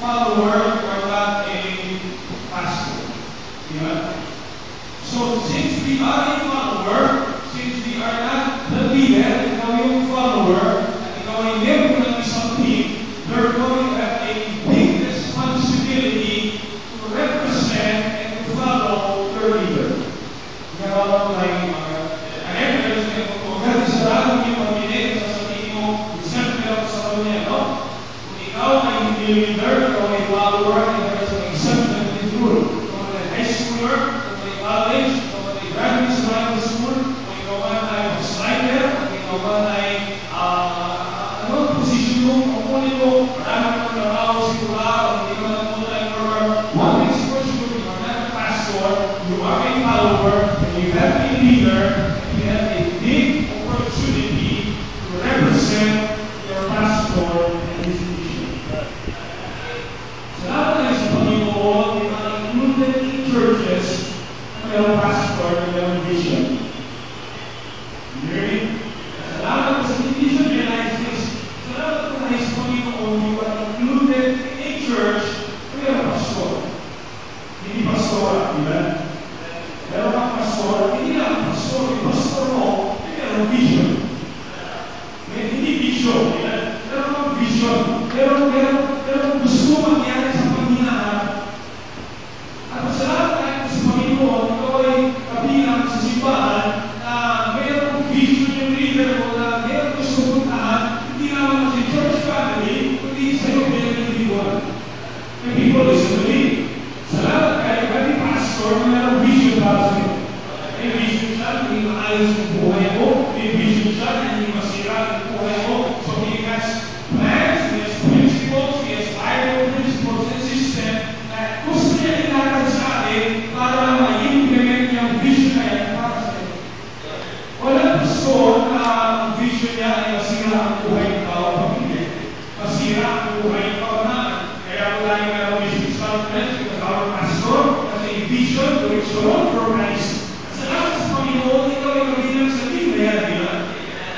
follower or not a pastor. Ba? So, since we are a follower, since we are not the leader, ikaw yung follower, at ikaw ay member ng isang team, you're going to have a big responsibility to represent and to follow your leader. Meron tayong mga ayun, kung ganun sa dami yung pamilya, sasabihin mo, isang meron sa kanya, no? Kung ikaw hindi leader, ikaw ay follower, sa hindi siya realize this. You are included in church pastor. Hindi pastor, di ba? Meron kang pastor, hindi lang pastor, yung pastor mo. Pastor na mayroong vision para sa iyo. May vision siya, hindi maayos ang buhay mo. May vision siya, na hindi masira ang buhay mo. So he has plans, he has principles, he has Bible principles and system na gusto niya ilakad sa atin para ma-implement niya ang vision na yan para sa iyo. Walang gusto na ang vision niya ay has a vision to reach the world for Christ. Salamat sa Panginoon, ikaw ay kabilang sa team na yan, di ba?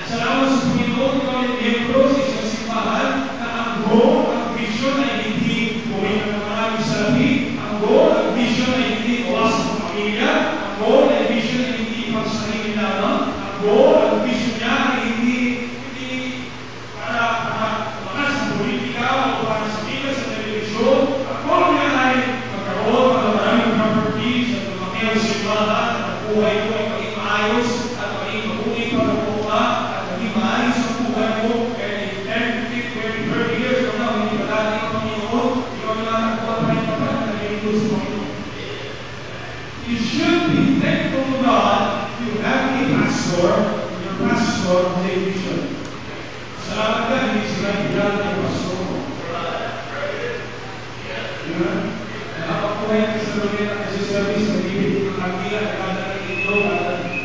Salamat sa Panginoon, ikaw ay miyembro sa isang simbahan na ang goal, ang vision ay hindi gawin ng maraming salapi. Ang goal, ang vision ay hindi gawa sa pamilya. Ang goal, ang vision ay hindi pang sarili lamang. Ang goal, ang vision niya should be thankful to God you have a pastor, your pastor has a vision. Salamat ka, hindi sila bilang ng pastor. Diba? Nakapakuhay ka sa lugar ng kasi service, nagbibigay ng kagila, kada ng ito, kada ng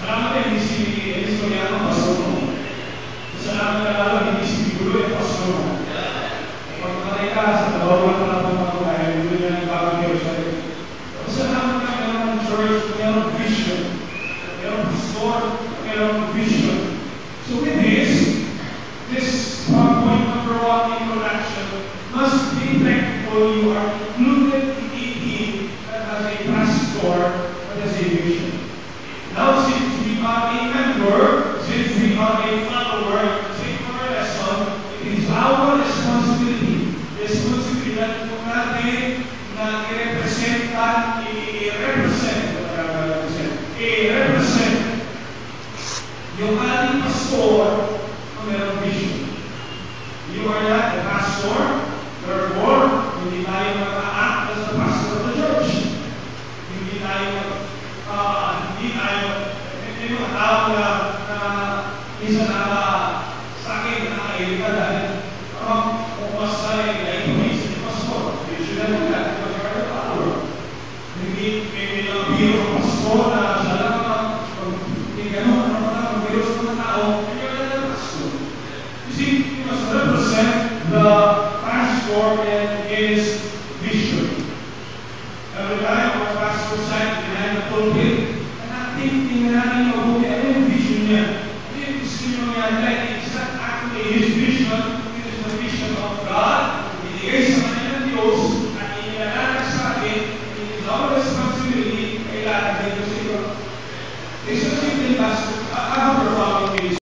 Salamat ka, hindi si Eli Soriano, pastor ka lalo, hindi si Bigulo, yung pastor mo. Pag ka, sa dalawa ka lang ng mga kaya, hindi niya nagbabagay sa meron ng church, meron vision, meron pastor, meron vision. So with this, this uh, point number one introduction must be thankful you are included in a team that a pastor that has a vision. Now, since we are a member, since we are a follower, take our lesson, it is our responsibility. Responsibilidad po natin na pastor na mayroong vision. You are not the pastor, therefore, hindi tayo mag-act as the pastor of the church. Hindi tayo ah, hindi tayo, may mga tao na, na isa na see, you must represent the pastor and his vision. Every time our pastor sat the pulpit, and I think tingnan natin mabuti, ano yung vision niya? Ano yung gusto niyo mangyari? It's not his vision, it is the vision of